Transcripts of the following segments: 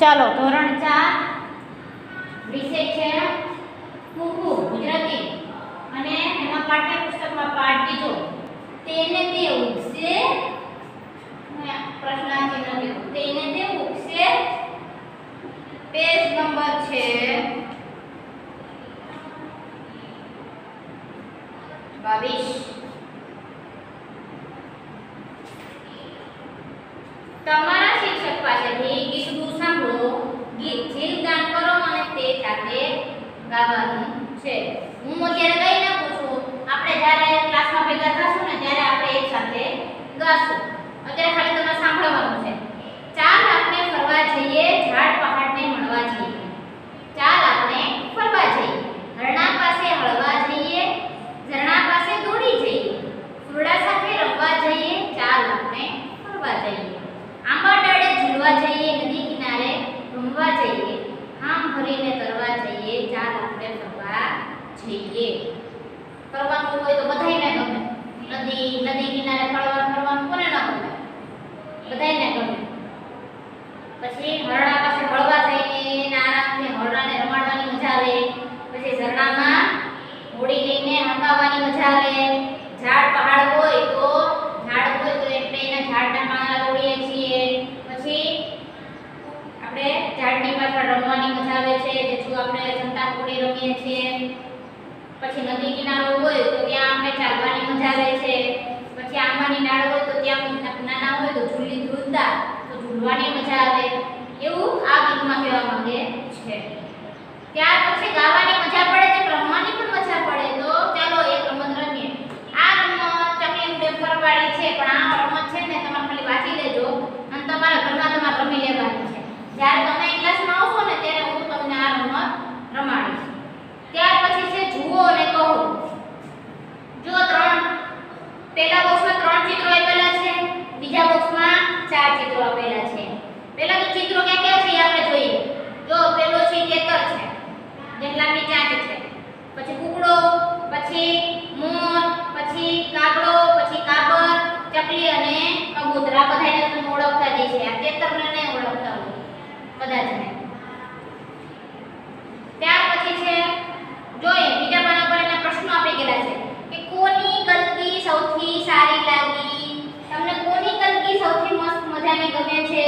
ચાલો, ધોરણ ચાર વિષય છે કુકુ, ગુજરાતી. અને એમાં પાઠ્યપુસ્તકમાં પાઠ બીજો. તેને તે ઉગશે પ્રશ્નાર્થ તેને તે ઉગશે, પેજ નંબર છે બાવીસ. તમારા શિક્ષક પાસેથી સાંભળો ગીત જીવદાન કરો અને તે સાથે ગાવાનું છે. હું અત્યારે ગઈ નાખું છું, આપણે જ્યારે ક્લાસમાં ભેગા થશું ને ત્યારે આપણે એક સાથે ગાશું. અત્યારે ખાલી તમારે સાંભળવાનું છે. ચાલ આપણે ફરવા જઈએ, ઝાડ પહાડને મળવા જઈએ. ચાલ આપણે ફરવા જઈએ. ઝરણા પાસે હળવા જઈએ. ઝરણા પાસે દોડી જઈએ ફૂલડા સાથે રમવા જઈએ ચાલ આપણે ફરવા જઈએ આંબા ડાળે ઝૂલવા જઈએ નદી કિનારે રમવા જઈએ આમ ભરીને તરવા જઈએ ચાલ આપણે ફરવા જઈએ ફરવાનું હોય તો બધાયને ગમે નદી નદી કિનારે ફરવા ફરવાનું કોને ન ગમે બધાયને ગમે પછી હરણા પાસે હળવા થઈને એને આરામથી હરણાને રમાડવાની મજા આવે પછી ઝરણામાં હોડી લઈને હકાવવાની મજા આવે ઝાડ પહાડ હોય તો ઝાડ હોય તો એટલે એના ઝાડના પાંદડા તોડીએ છીએ પછી આપણે ઝાડની પાછળ રમવાની મજા આવે છે જેથી આપણે સંતા કોડી રમીએ છીએ પછી નદી કિનારો હોય તો ત્યાં આપણે ચાલવાની મજા આવે છે પછી આંબાની ડાળ હોય તો ત્યાં નાના હોય તો ઝૂલી ઝૂલતા તો ઝૂલવાની મજા આવે એવું આ ગીતમાં કહેવા માંગે છે ત્યાર પછી ગાવાની મજા પડે તેમ રમવાની પણ મજા પડે? તો ચાલો એક રમત રમીએ. આ રમત ચકલી ઉડે ફરવાડી છે, પણ આ રમત છે ને તમારે ખાલી વાંચી લેજો. અને તમારા ઘરમાં તમારે રમી લેવાની છે. જ્યારે તમે ક્લાસમાં આવશો ને ત્યારે હું તમને આ રમત રમાડીશ. ત્યાર પછી છે જુઓ અને કહો. જો ત્રણ. પહેલા બોક્સમાં ત્રણ ચિત્રો આપેલા છે, બીજા બોક્સમાં ચાર ચિત્રો આપેલા છે. પહેલા તો ચિત્રો ક્યાં ક્યાં છે આપણે જોઈએ. જો પેલો છે કેતર છે જેટલાની ચાંચ છે. પછી કુકડો, પછી મોર, પછી કાગડો, પછી કાબર, ચકલી અને કબૂતરા બધાને તમે ઓળખતા જ છે આ તેતરને નહીં ઓળખતા હોય કદાચ ને. ત્યાર પછી છે, જોઈએ, બીજા પાના પર એના પ્રશ્નો આપી ગયેલા છે કે કોની કલકી સૌથી સારી લાગી? તમને કોની કલકી સૌથી મસ્ત મજાની ગમે છે?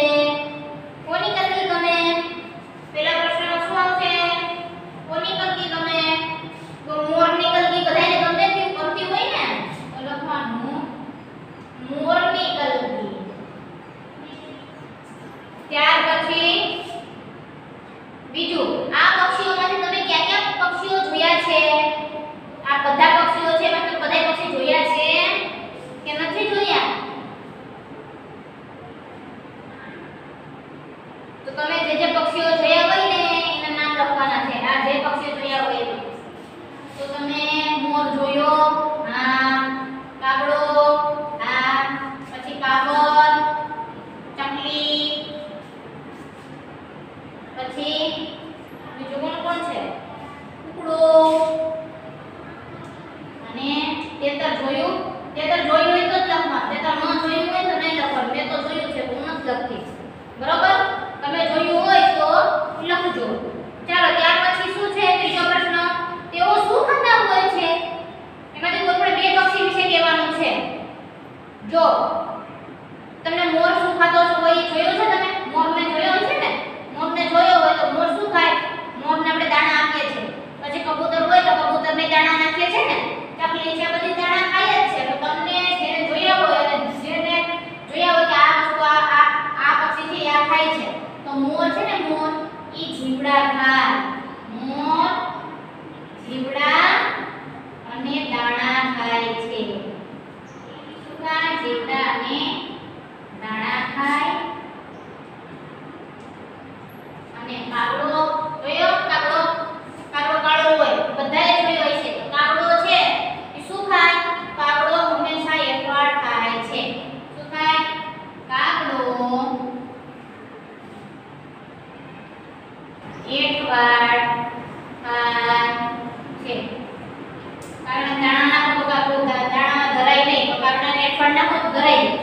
અને કાગડો કયો કાગડો? કાગડો કાળો હોય, બધાએ જોયો હોય છે. કાગડો છે એ શું ખાય કાગડો હંમેશા એઠવાડ ખાય છે. શું ખાય કાગડો એઠવાડ ખાય છે. કારણ દાણા નાખો તો કાગડો દાણામાં ધરાય નહીં. તો કાગડાને એઠવાડ નાખો તો ધરાય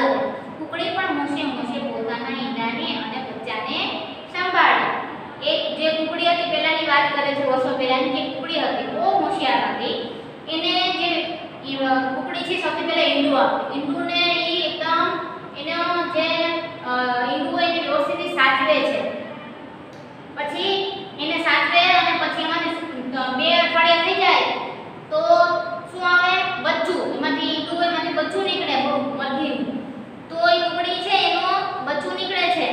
બોલાવે. કુકડી પણ હોશે હોશે પોતાના ઈંડાને અને બચ્ચાને સંભાળે. એક જે કુકડી હતી, પહેલાની વાત કરે છે વર્ષો પહેલાની જે કુકડી હતી, બહુ હોશિયાર હતી. એને જે કુકડી છે, સૌથી પહેલાં ઈંડું આપે. ઈંડુને ઈ એકદમ એનો જે અ, ઈંડું એને વ્યવસ્થિત સાચવે છે પછી એને સાચવે અને પછી એમાંથી શું- બે અઠવાડિયા થઈ જાય તો શું આવે બચ્ચું એમાંથી ઈંડું એમાંથી બચ્ચું નીકળે બહુ મધ્યમ તો એ કુકડી છે એનો બચ્ચું નીકળે છે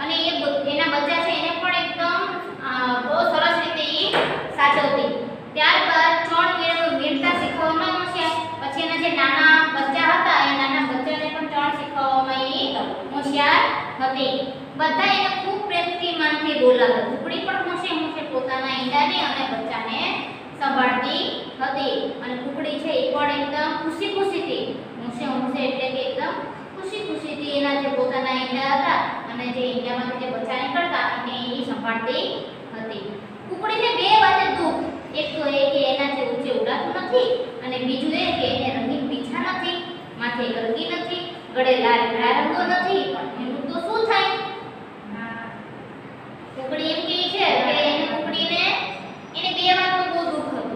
અને એ બ- એના બચ્ચા છે એને પણ એકદમ અ, બહુ સરસ રીતે ઈ સાચવતી ત્યારબાદ ચણ વીણ વીણતા શીખવવામાં હોશિયાર પછી એના જે નાના બચ્ચા હતા એ નાના બચ્ચાને પણ ચણ શીખવવામાં ઈ હોશિયાર હતી બધા એને ખૂબ પ્રેમથી માનથી બોલાવે કુકડી પણ હોશે હોશે પોતાના ઈંડાને અને બચ્ચાને સંભાળતી હતી. અને કુકડી છે એ પણ એકદમ ખુશી ખુશીથી હોશે હોશે એટલે કે એકદમ ખુશી ખુશીથી એના જે પોતાના ઈંડા હતા અને જે ઈંડામાંથી જે બચ્ચા નીકળતા, એને એ સંભાળતી હતી. કુકડીને બે વાતે દુઃખ. એક તો એ કે એના જે ઊંચે ઉડાતું નથી અને બીજું એ કે એને રંગીન પીછા નથી, માથે ગરગી નથી, ગળે લાલ રંગો નથી, પણ એનું તો શું થાય કુકડી એમ કહે છે કે એને કુકડીને, એને બે વાતનું બહુ દુઃખ હતું.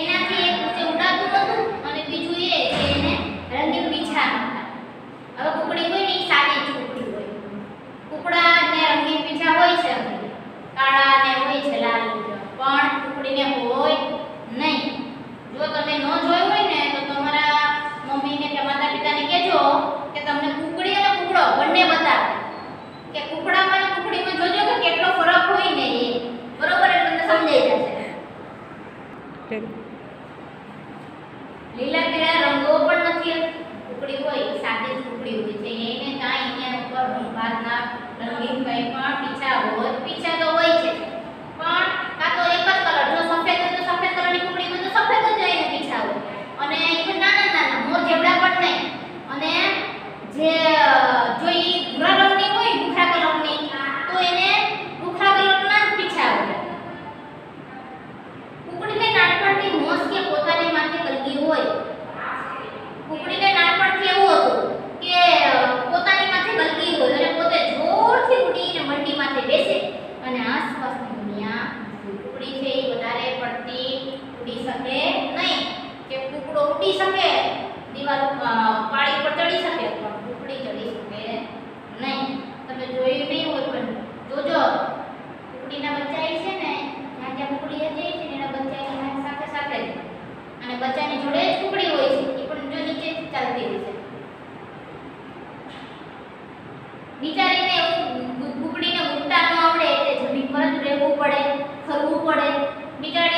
એનાથી એક ઊંચે ઉડાતું હતું અને બીજું એ કે એને રંગીન પીછા હતા. હવે કુકડી હોય ને એ સાદી કુકડી હોય. કુકડા ને રંગીન પીછા હોય છે કાળા ને હોય છે લાલ. પણ કુકડીને હોય નહીં. જો તમે ન જોયું હોય connected શકે નહીં કે કુકડો ઉડી શકે, દિવાલ પાળી ઉપર ચડી શકે, પણ કુકડી ચડી શકે નહીં. તમે જોયું નહીં હોય, પણ જોજો. કુકડીના બચ્ચા એ છે ને, જ્યાં જ્યાં કુકડી જાય છે એના બચ્ચા એની સાથે સાથે અને બચ્ચાની જોડે જ કુકડી હોય છે, એ પણ જો નીચે ચાલતી હોય છે. બિચારીને કુકડીને ઉડતા ન આવડે, એટલે જમીન પર જ રહેવું પડે, ફરવું પડે. બિચારીને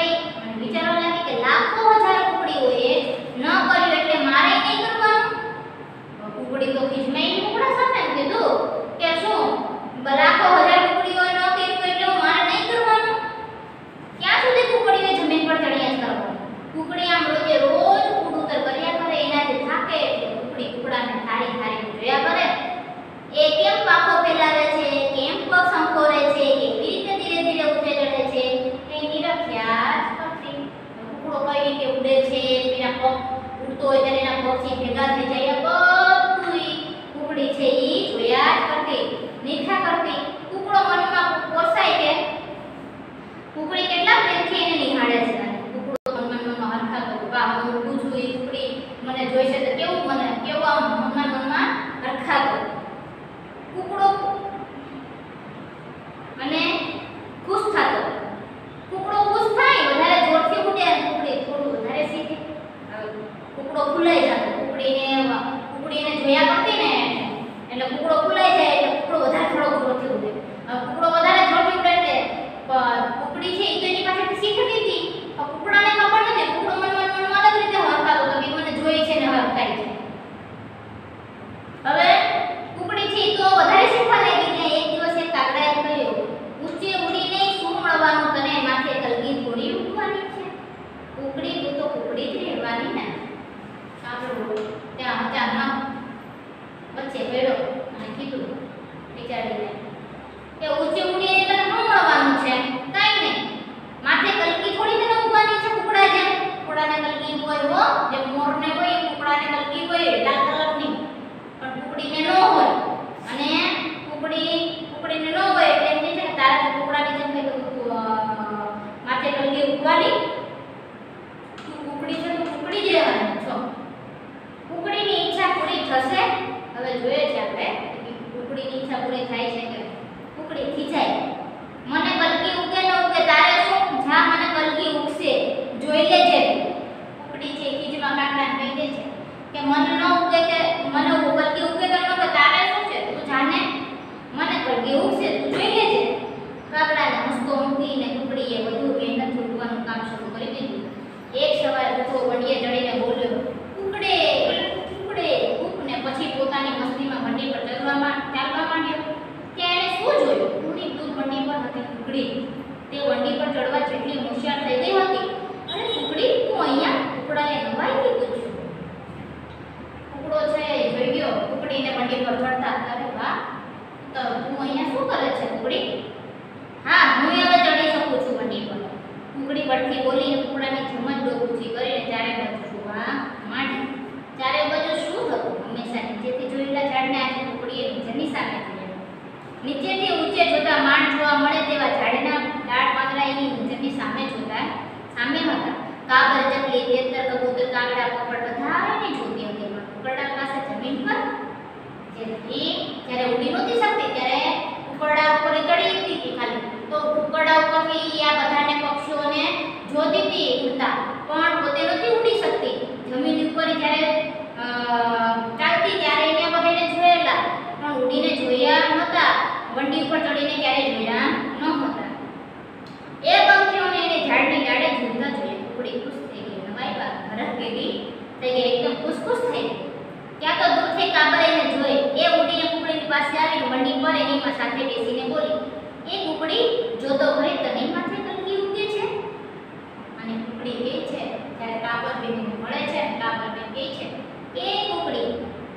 કુકડાને ઈચ્છા થાય છે કે કુકડી ખીચાય મને કલકી ઉગે ન ઉગે તારે શું? જા, મને કલકી ઉગશે. જોઈ લેજે કુકડી છે ખીજમાં કાકડાને કહી દે છે કે મને ન ઉગે કે મને કલગી ઉગે કે ન ઉગે તારે શું છે તું જાને મને કલગી ઉગશે તું જોઈ લેજે કાકડાને હસતો મૂકીને કુકડીએ વધુ મહેનત ઉડવાનું કામ શરૂ કરી દીધું એક સવારે ઉઠો વંડીએ ચડીને બોલ્યો કુકડે કુકડે કુકને પછી પોતાની મસ્તીમાં વંડી પર ચડવા માં- ચાલવા માંડ્યો ત્યાં એણે શું જોયું થોડી દૂર વંડી પર હતી કુકડી તે વંડી પર ચડવા જેટલી હોશિયાર થઈ ગઈ હતી અને કુકડી તું અહીંયા કુકડાએ નવાઈથી પૂછ્યું કુકડો છે જોઈ ગયો. કુકડીને વંડી પર ચડતા. અરે વાહ. તો તું અહીંયા શું કરે છે કુકડી હા હું હવે ચડી શકું છું વંડી પર કુકડી પરથી બોલીને કુકડાની જમજ ડોકુચી કરીને ચારે બાજુ જોવા માંડી ચારે બાજુ શું હતું હંમેશા નીચેથી જોયેલા ઝાડને આજે કુકડીએ નીચેની સામે જોયા નીચેથી ઊંચે જોતા માણ જોવા મળે તેવા ઝાડના ડાળ પાંદડા એની નીચેની સામે જોતા સામે હતા કાબર ચકલી તેતર કબૂતર કાગડા પોપટ બધા એને જોતી હતી પણ કુકડા પાસે જમીન પર જેથી જ્યારે ઉડી નહોતી શકતી ત્યારે કુકડા ઉપર ઈ ચડી હતી કે ખાલી તો કુકડા ઉપરથી આ બધાને પક્ષીઓને જોતી હતી ઉડતા પણ પોતે નહોતી ઉડી શકતી જમીન ઉપર ઈ જ્યારે અ, ચાલતી ત્યારે એને બધાને જોયેલા પણ ઉડીને જોયા નહોતા વંડી ઉપર ચડીને ક્યારેય જોયા નહોતા એ પંખીઓને એને ઝાડની ડાળે ઝૂલતા જોઈએ કુકડી ખુશ થઈ ગઈ. નવાઈ વાત ભરત ગઈ થઈ ગઈ. એકદમ ખુશ ખુશ થઈ ગઈ. ત્યાં તો દૂરથી કાબર એને જોઈ. એ ઉડીને કુકડીની પાસે આવીને વંડી પર એની સાથે બેસીને બોલી, એ કુકડી જો તો ખરી તને માથે કલકી ઉગે છે? અને કુકડી કહે છે, ત્યારે કાબર બેનને મળે છે કાબર બેન કહે છે. એ કુકડી,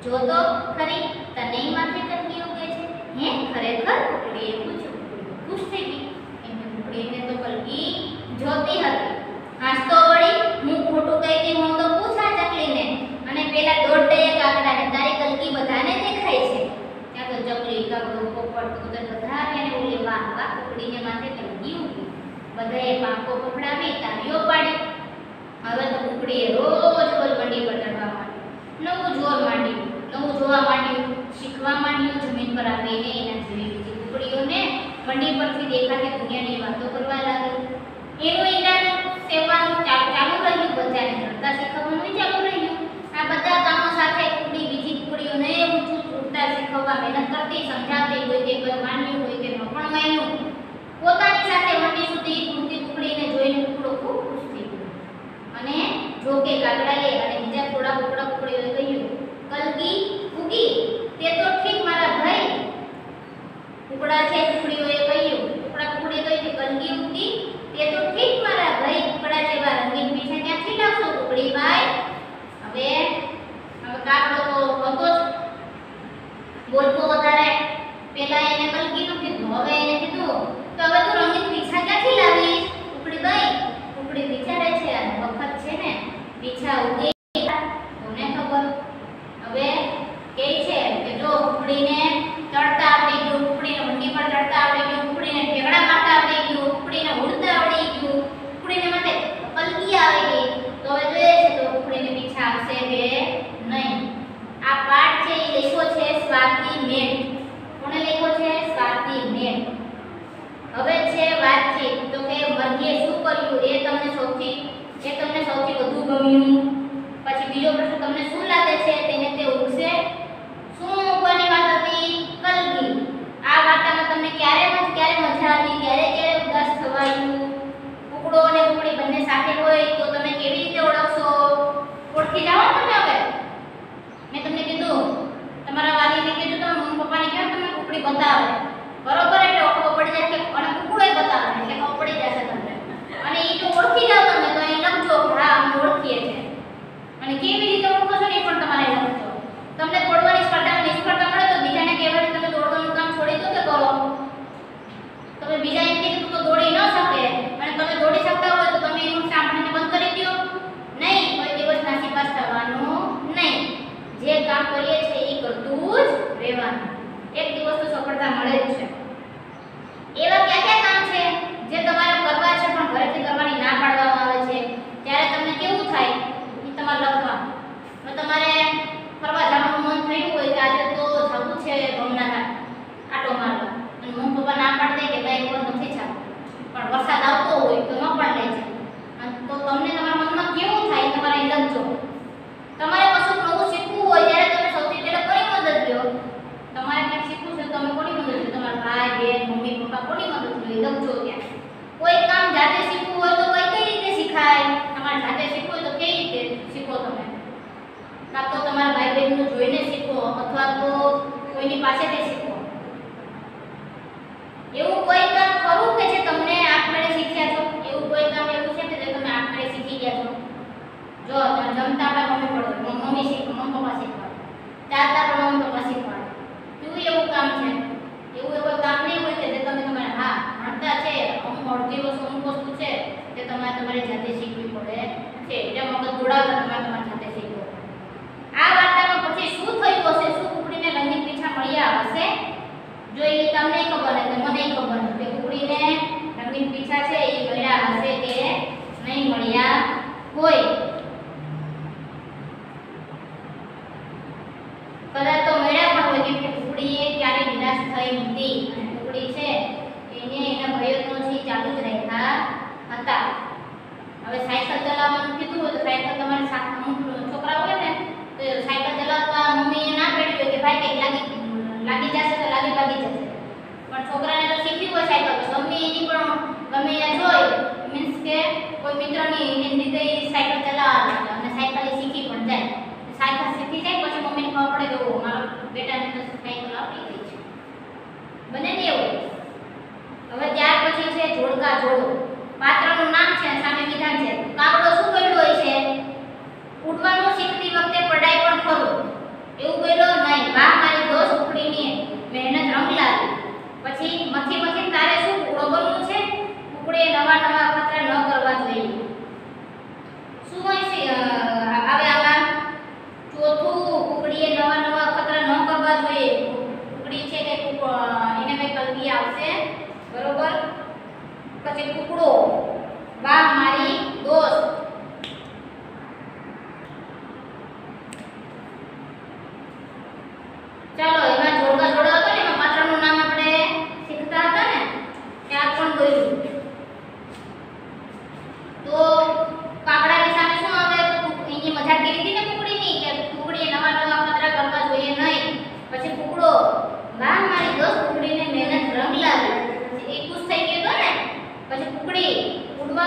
જો તો ખરી તને માથે હે? ખરેખર કુકડીએ પૂછ્યું ખુશ થઈ ગઈ. કે કુકડીને તો પલકી જોતી હતી. હાસતો વળી હું ખોટું કહેતી હું તો પૂછા ચકલીને. અને પેલા દોઢ કાકડાને તારી કલકી બધાને દેખાય છે. ત્યાં તો ચકલી કાકડો પોપટ કબૂતર બધા આવ્યા ને ઓલે વાહ વાહ કુકડીને માથે કલકી ઉગી બધાએ પાંખો પકડાવી તાળીઓ પાડી હવે તો કુકડીએ રોજ રોજ વંડી પર ચડવા માંડી નવું જોવા માંડ્યું નવું જોવા માંડ્યું શીખવા આવીને એના જેવી બીજી ટુકડીઓને મંડી પરથી દેખાતી દુનિયાની વાતો કરવા લાગી. એનું ઈંડાનું સેવાનું ચાલુ રહ્યું, બધાને ચડતા શીખવવાનું ચાલુ રહ્યું. આ બધા કામો સાથે ટુકડી બીજી ટુકડીઓને ઊંચું ઉડતા શીખવવા મહેનત કરતી, સમજાવતી હોય તે કોઈ માન્યું હોય તે ન પણ માન્યું. પોતાની સાથે મંડી સુધી ઉડતી ટુકડીને જોઈને ટુકડો ખૂબ ખુશ થઈ ગયો. અને જો કે કાગડાએ અને બીજા થોડા કુકડા ટુકડીઓએ કહ્યું, કલગી, ઉગી, તે તો ઠીક કુકડા છે કુકડીઓએ કહ્યું. કુકડા કુકડી કહી કે ગંદી ઉગી તે તો ઠીક મારા ભાઈ કુકડા જેવા રંગીન પીછે ક્યાંથી લાવશો કુકડી ભાઈ. હવે હવે કાકડો તો હતો જ. બોલતો વધારે. પેલા એને કલગીનું કીધું, હવે એને કીધું, તો હવે તું રંગીન પીછા ક્યાંથી લાવીશ? કુકડી ભાઈ કુકડી વિચારે છે, અને વખત છે ને, પીછા ઉગે કોને ખબર હવે કે છે કે જો કુકડીને ચડતા આવડી ગયું કુકડીને ઊંડી પર ચડતા આવડી ગયું કુકડીને ઠેકડા મારતા આવડી ગયું કુકડીને ઉડતા આવડી ગયું કુકડીને માટે કલગી આવી ગઈ તો હવે જોઈએ છે તો કુકડીને પીછા આવશે કે નહીં આ પાઠ છે એ લખ્યો છે સ્વાતિ મેળ કોણે લખ્યો છે સ્વાતિ મેળ હવે છે વાતચીત તો કે મરઘીએ શું કર્યું એ તમને સૌથી એ તમને સૌથી વધુ ગમ્યું પછી બીજો પ્રશ્ન તમને શું લાગે છે તેને તે ઉગશે શું ઉગવાની વાત હતી કલગી આ વાર્તામાં તમને ક્યારે મજ- ક્યારે મજા આવી ક્યારે ક્યારે ઉદાસ થવાયું કુકડો અને કુકડી બંને સાથે હોય તો તમે કેવી રીતે ઓળખશો ઓળખી જાઓ ને તમે હવે મેં તમને કીધું તમારા વાલીને કીધું તમે મમ્મી પપ્પાને કુકડી બતાવે બરોબર? Sana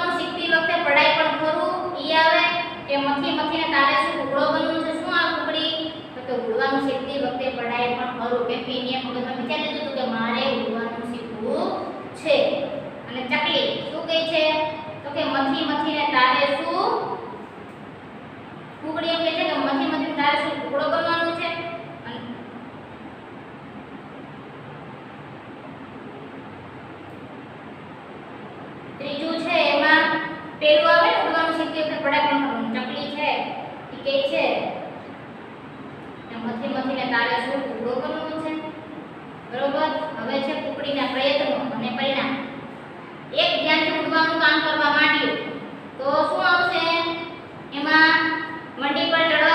જોખમ શીખતી વખતે પડાય પણ ખરું. ઈ આવે કે મથી મથીને તારે શું કુકડો બનવું છે? શું આ કુકડી તો ઉડવાનું શીખતી વખતે પડાય પણ ખરું. કે પીનીએ મગજમાં વિચારી લીધું કે મારે ઉડવાનું શીખવું છે. અને ચકલી, શું કહે છે? તો કે મથી મથીને તારે શું? કુકડી એમ કહે છે કે મથી મથીને તારે શું કુકડો બનવાનું અને બારસનો ટુકડો કરવાનો છે? બરોબર? હવે છે કુકડીના પ્રયત્નો અને પરિણામ. એક ધ્યાનથી ઉડવાનું કામ કરવા માંડ્યું. તો શું આવશે? એમાં મંડી પર ચડવા